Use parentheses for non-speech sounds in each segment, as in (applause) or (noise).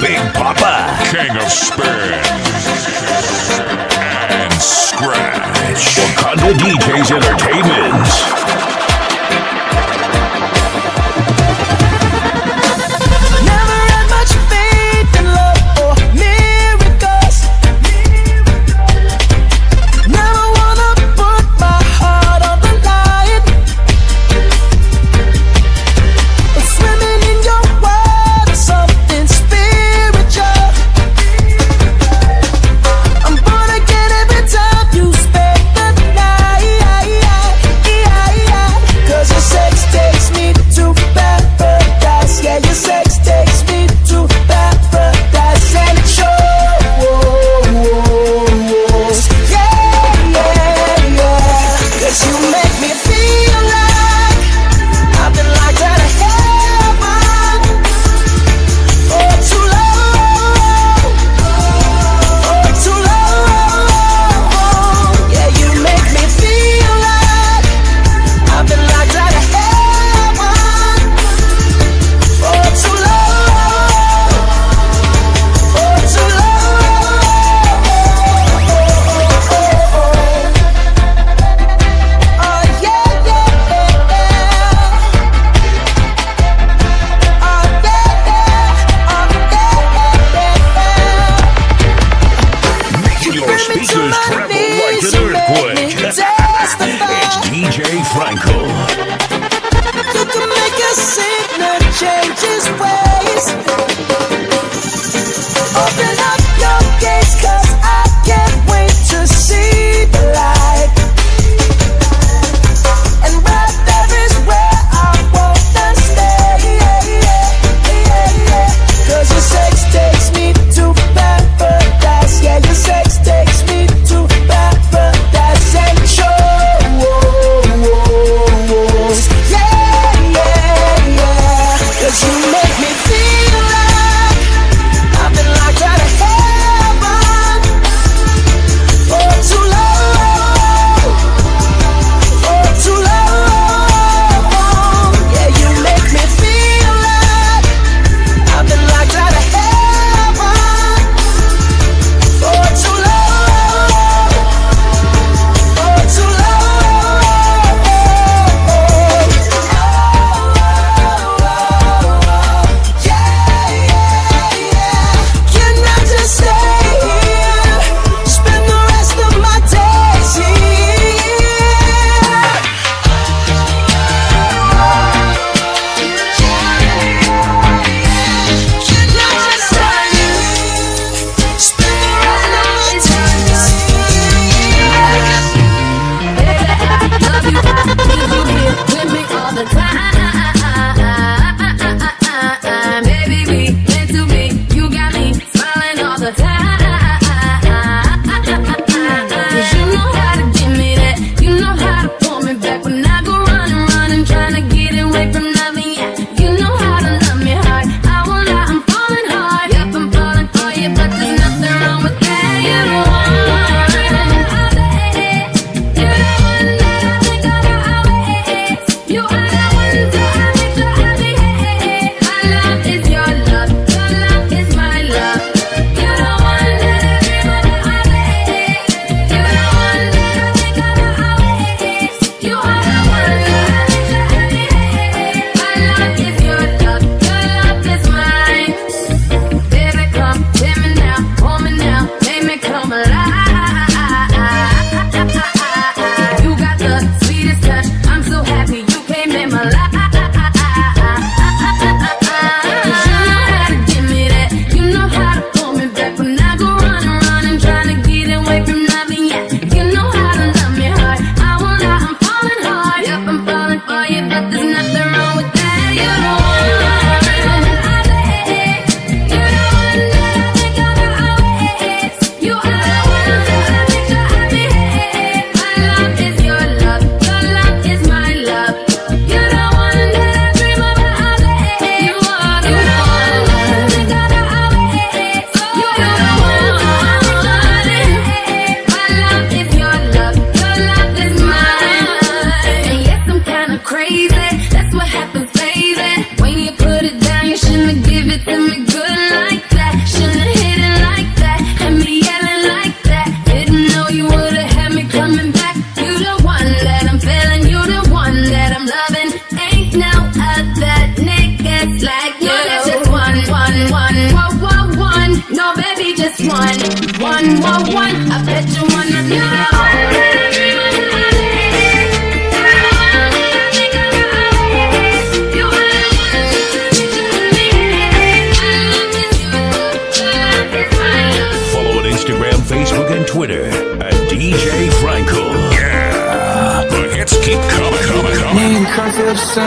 Big Papa, King of Spin and Scratch, Wakanda DJs Entertainment.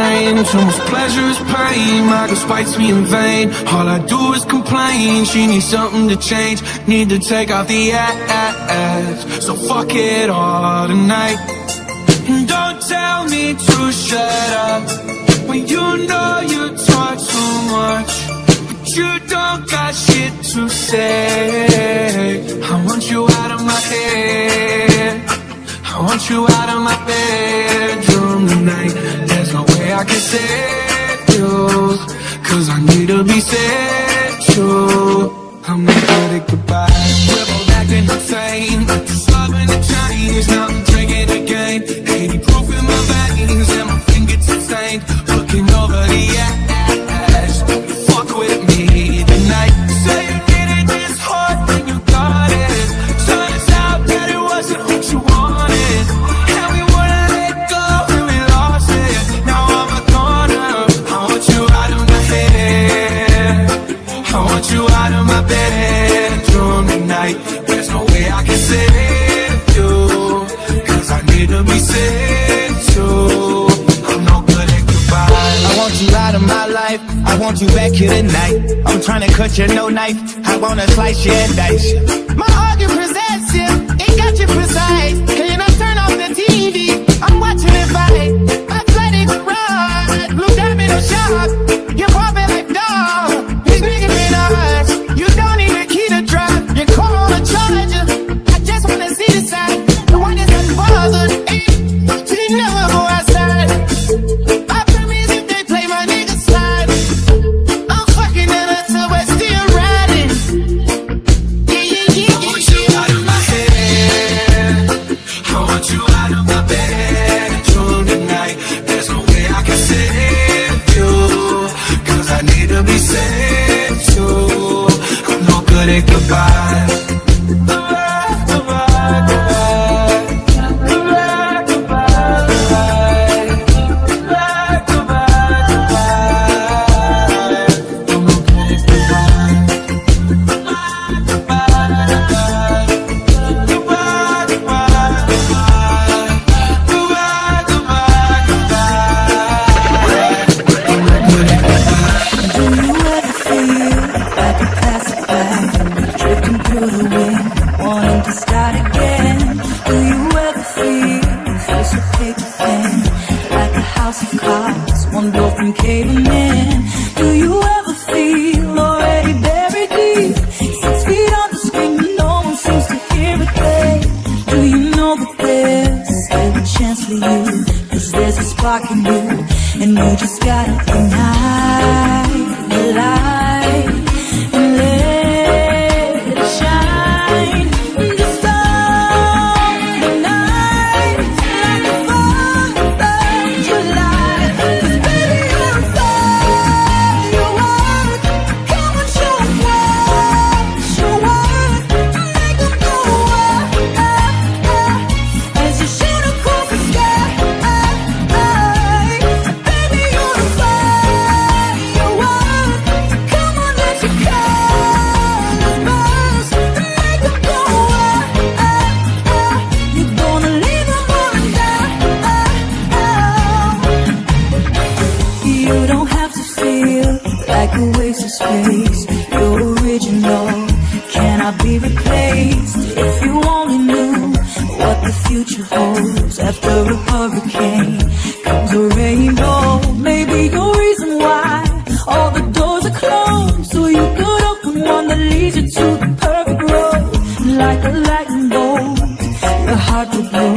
The. Too much pleasure is pain. My girl spites me in vain. All I do is complain. She needs something to change. Need to take off the ass. So fuck it all tonight. And don't tell me to shut up when you know you talk too much. But you don't got shit to say. I want you out of my head. I want you out of my bedroom tonight. I can save you. Cause I need to be saved too. I'm at goodbye. We're both acting insane. Just loving the change. Now I'm drinking again. 80 proof in my veins and my fingertips stained. Looking over the ass. Want you back here tonight. I'm trying to cut you no knife. I wanna slice you and dice you. My argument possess you. It got you precise. Can you not turn off the TV? I'm watching it fight. Athletic rod. Blue diamond or like a waste of space. You're original, cannot be replaced. If you only knew what the future holds after a hurricane comes a rainbow. Maybe your reason why all the doors are closed, so you could open one that leads you to the perfect road. Like a lightning bolt, your heart will blow,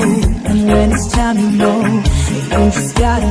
and when it's time, you know you just gotta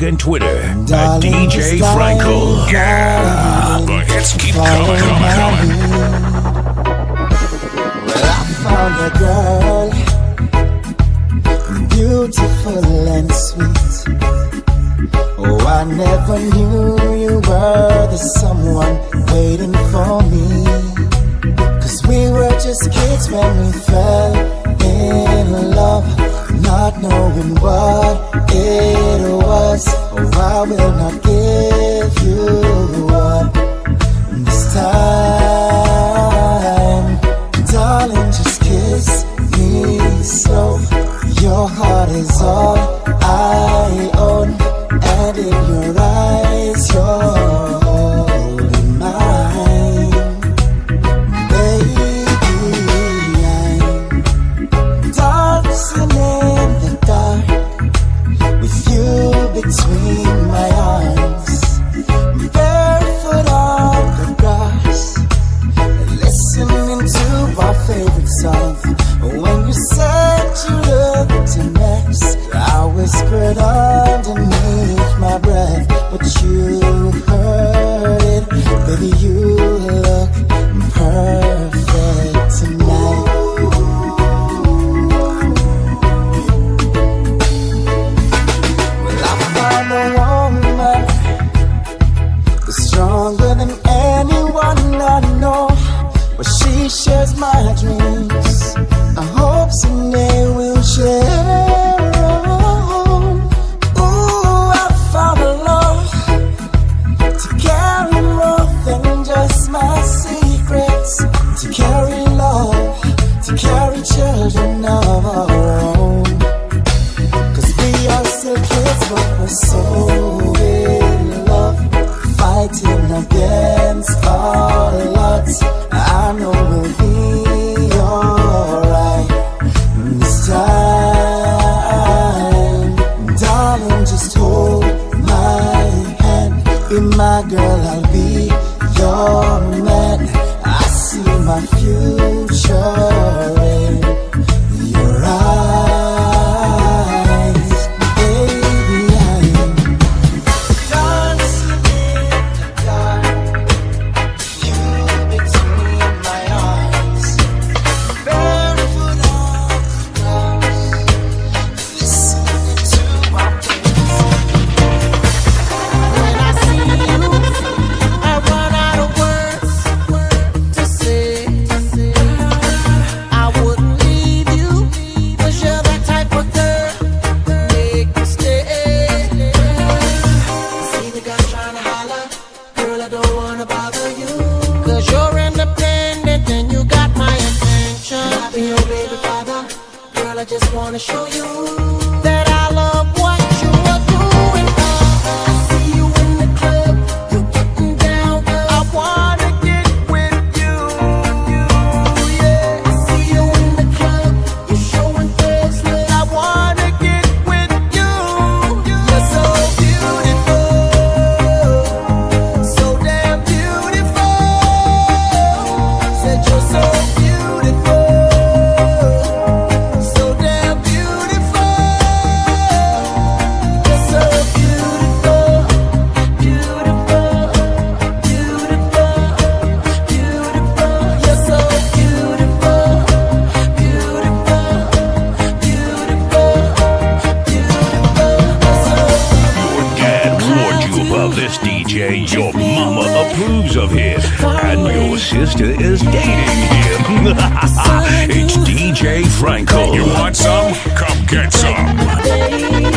Facebook and Twitter at DJ Francol. Yeah, the hits keep coming, coming, coming. Well, I found a girl, beautiful and sweet. Oh, I never knew you were the someone waiting for me. Cause we were just kids when we fell in love, not knowing what it was because oh, I will not give. this DJ your mama approves of him, and your sister is dating him. (laughs) it's DJ Franco. You want some? Come get some.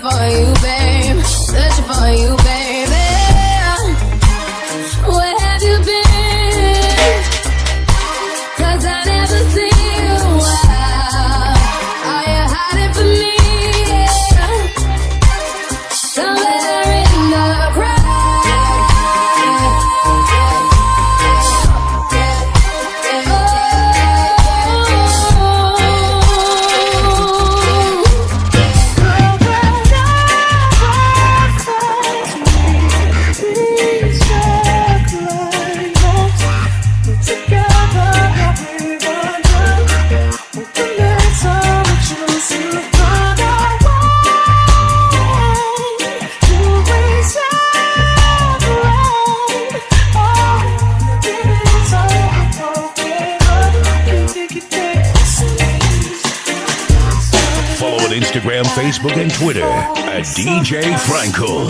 for you. DJ Francol.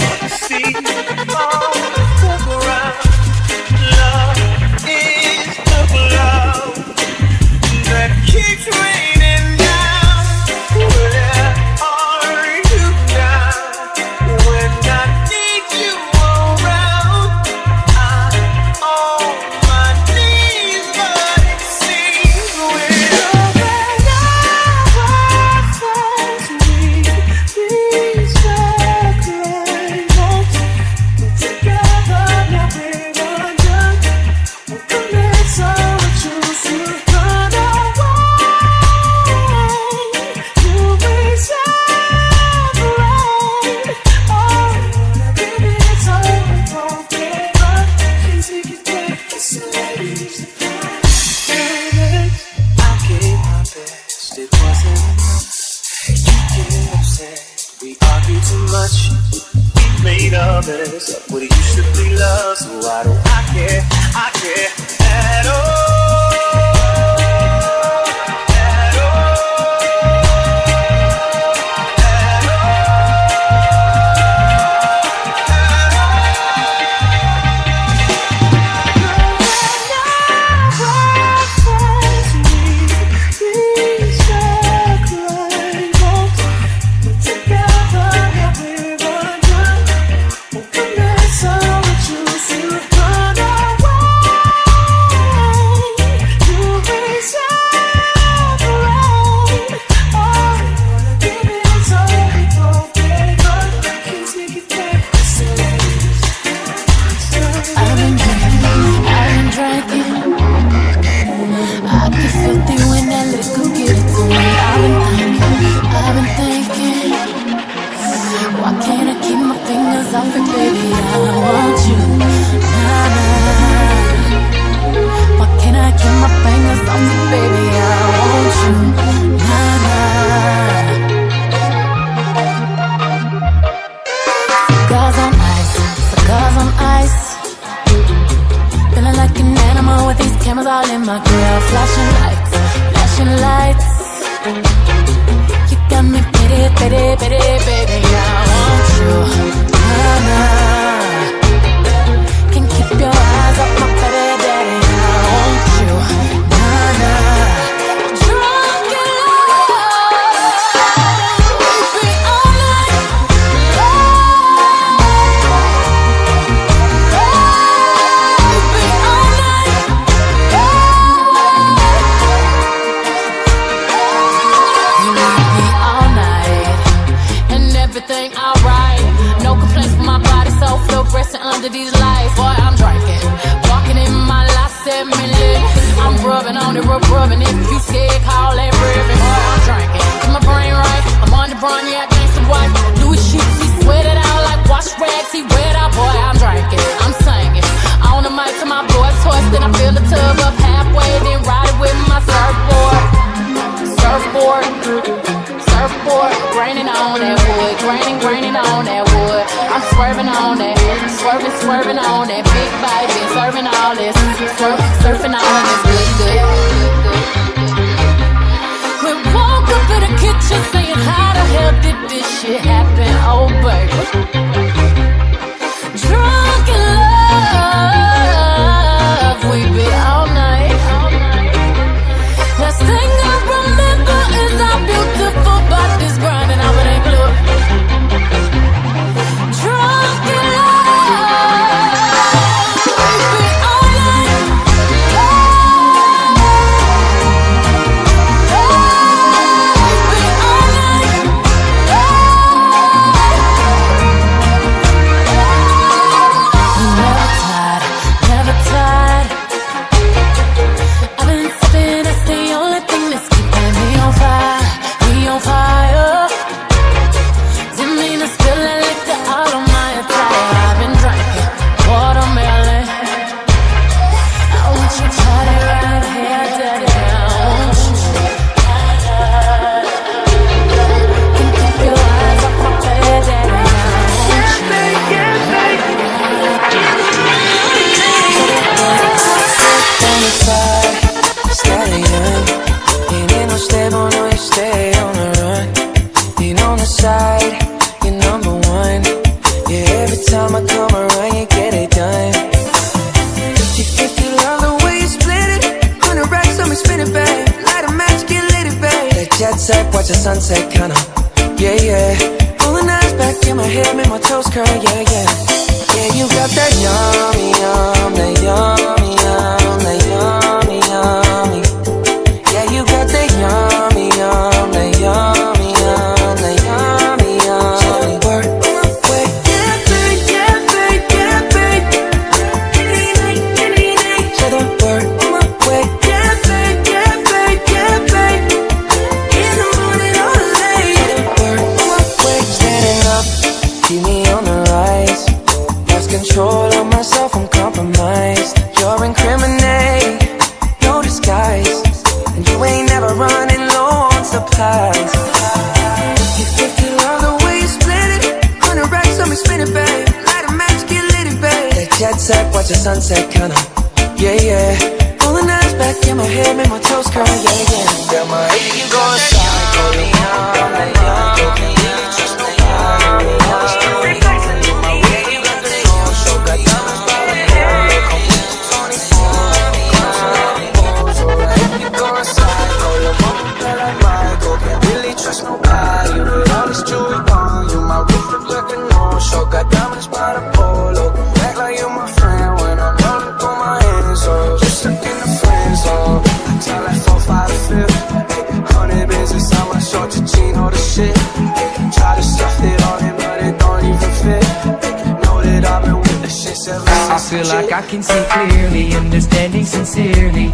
feel like I can see clearly Understanding sincerely.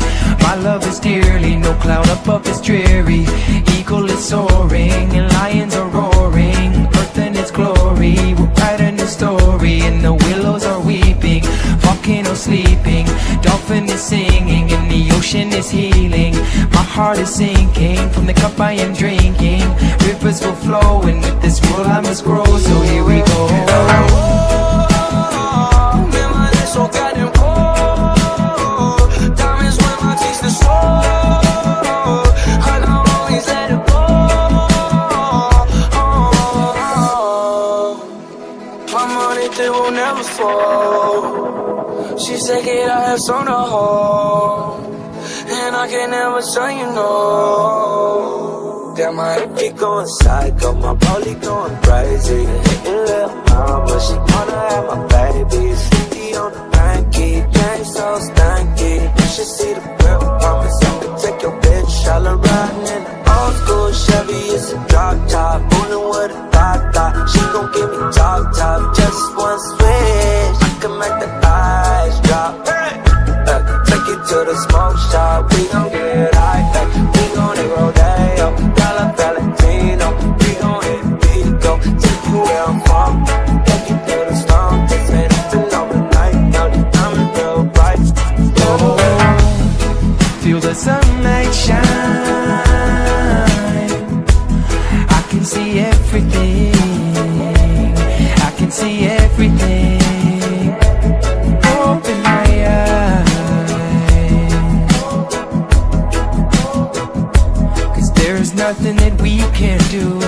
My love is dearly No cloud above is dreary. Eagle is soaring And lions are roaring. Earth in its glory We'll write a new story? And the willows are weeping Volcano sleeping. Dolphin is singing And the ocean is healing. My heart is sinking From the cup I am drinking. Rivers will flow And with this world I must grow. on the hold And I can never tell you no Damn, my AP going psycho, my body going crazy. shine. I can see everything. I can see everything. Open my eyes. Cause there's nothing that we can't do.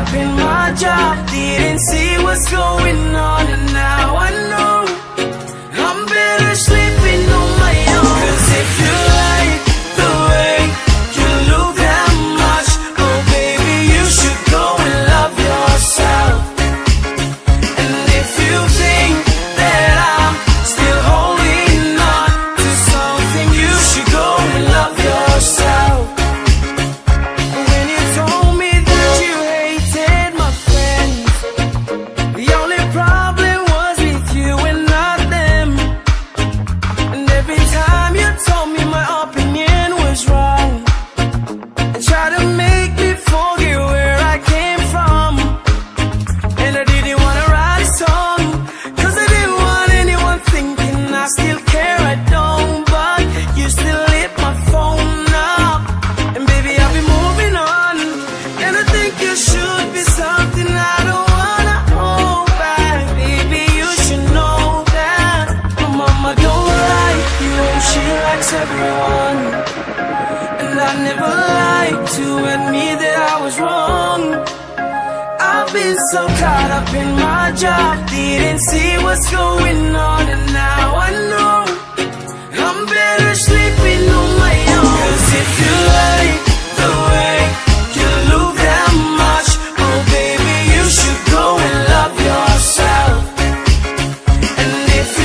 up in my job, didn't see what's going on.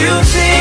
you think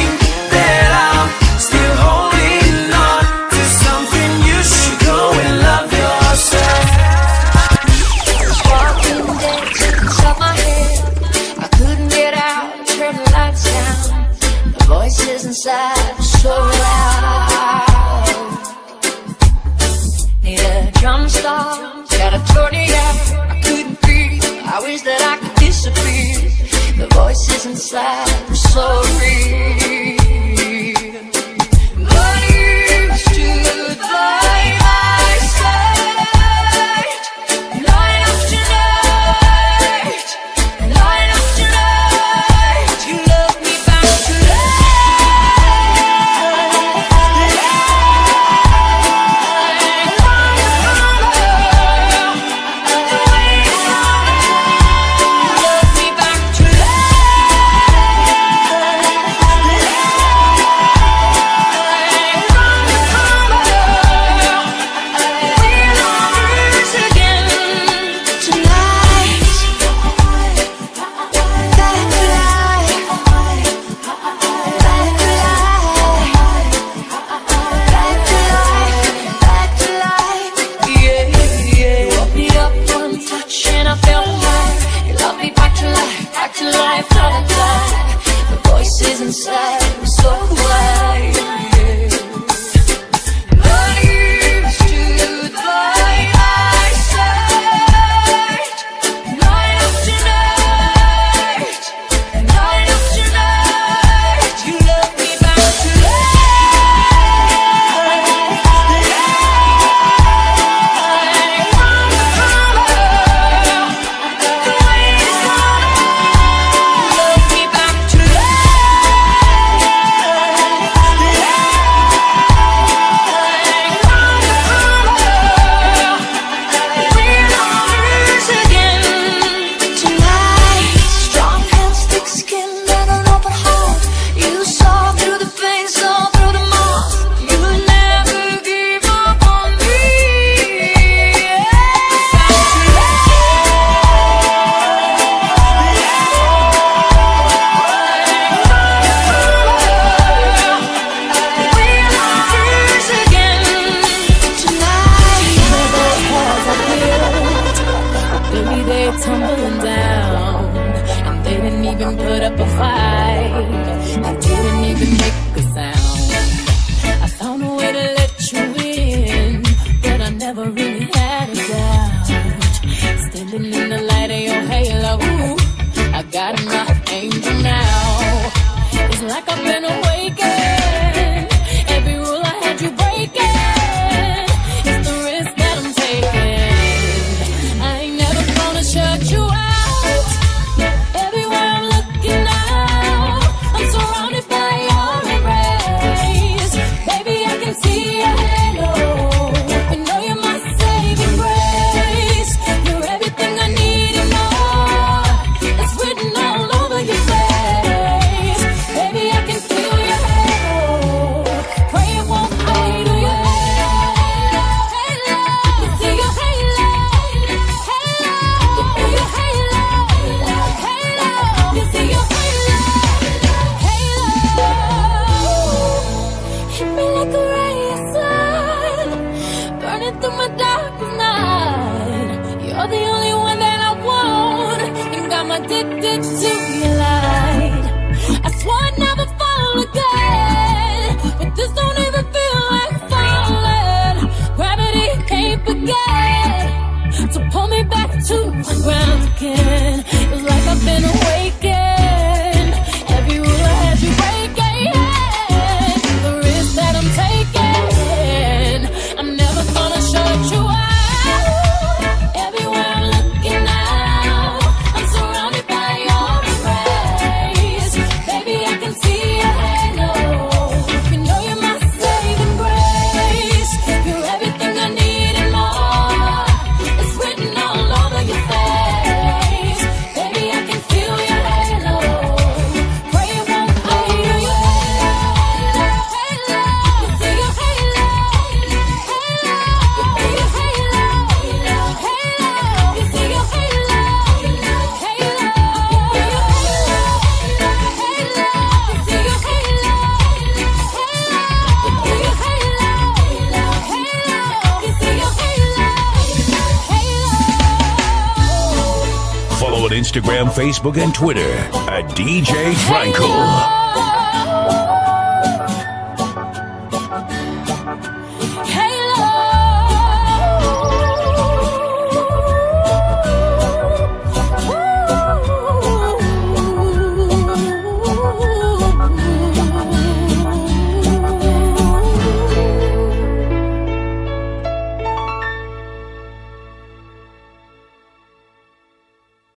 Facebook, and Twitter at DJ Francol.